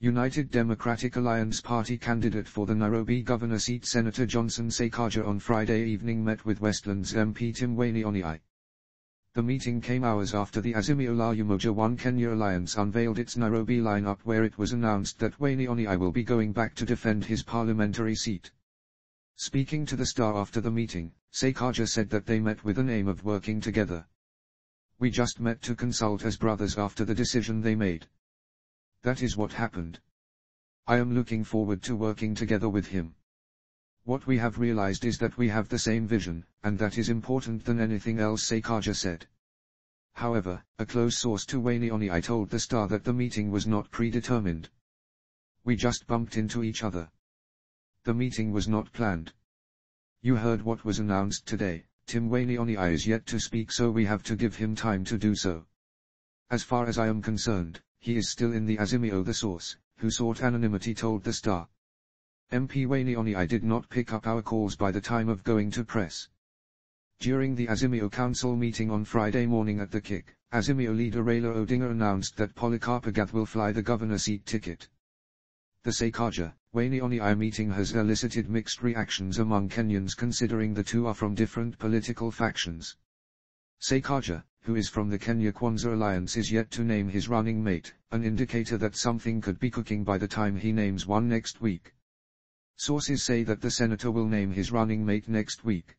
United Democratic Alliance Party candidate for the Nairobi governor seat Senator Johnson Sakaja on Friday evening met with Westlands MP Timothy Wanyonyi. The meeting came hours after the Azimio la Umoja One Kenya Alliance unveiled its Nairobi lineup where it was announced that Wanyonyi will be going back to defend his parliamentary seat. Speaking to the Star after the meeting, Sakaja said that they met with an aim of working together. We just met to consult as brothers after the decision they made. That is what happened. I am looking forward to working together with him. What we have realized is that we have the same vision, and that is important than anything else Sakaja said. However, a close source to Wanyonyi told the Star that the meeting was not predetermined. We just bumped into each other. The meeting was not planned. You heard what was announced today, Tim Timothy Wanyonyi is yet to speak so we have to give him time to do so. As far as I am concerned, he is still in the Azimio the source, who sought anonymity told the Star. MP Wanyonyi did not pick up our calls by the time of going to press. During the Azimio Council meeting on Friday morning at the KIC, Azimio leader Raila Odinga announced that Polycarp Igathe will fly the governor seat ticket. The Sakaja, Wanyonyi meeting has elicited mixed reactions among Kenyans considering the two are from different political factions. Sakaja, who is from the Kenya Kwanza Alliance is yet to name his running mate, an indicator that something could be cooking by the time he names one next week. Sources say that the senator will name his running mate next week.